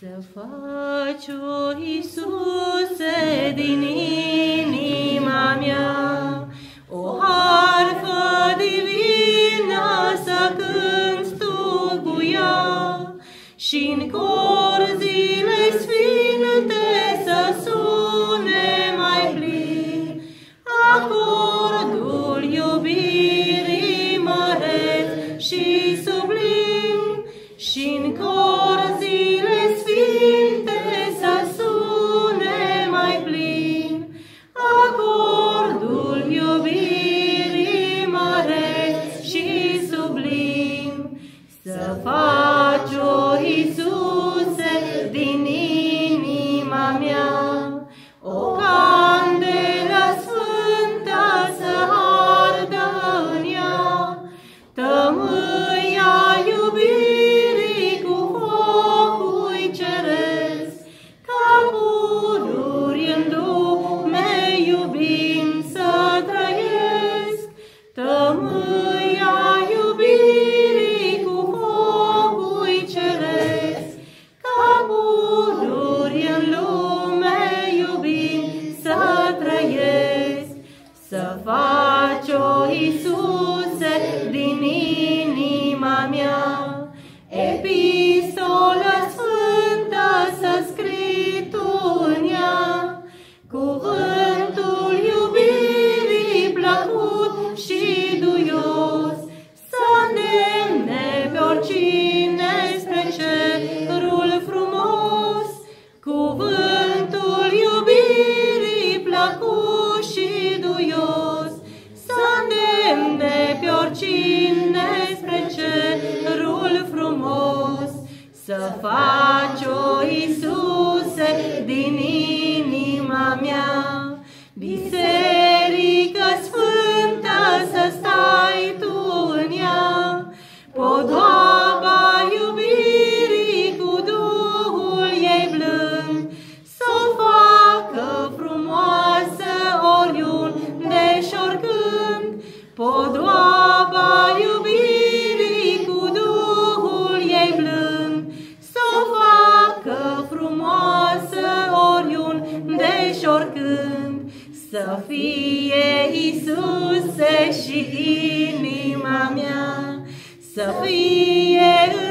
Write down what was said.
Să faci, o Iisuse, din inima mea, o harfă divină să cânti tu cu ea și în cor să oricine spre cerul frumos, cuvântul iubirii plăcut și duios, să îndemne pe oricine spre cerul frumos, să faci, o Iisuse, din inima mea, biserică podoaba iubirii cu Duhul ei blând, să o facă frumoasă oriunde și oricând, să fie Iisuse și inima mea, să fie într-una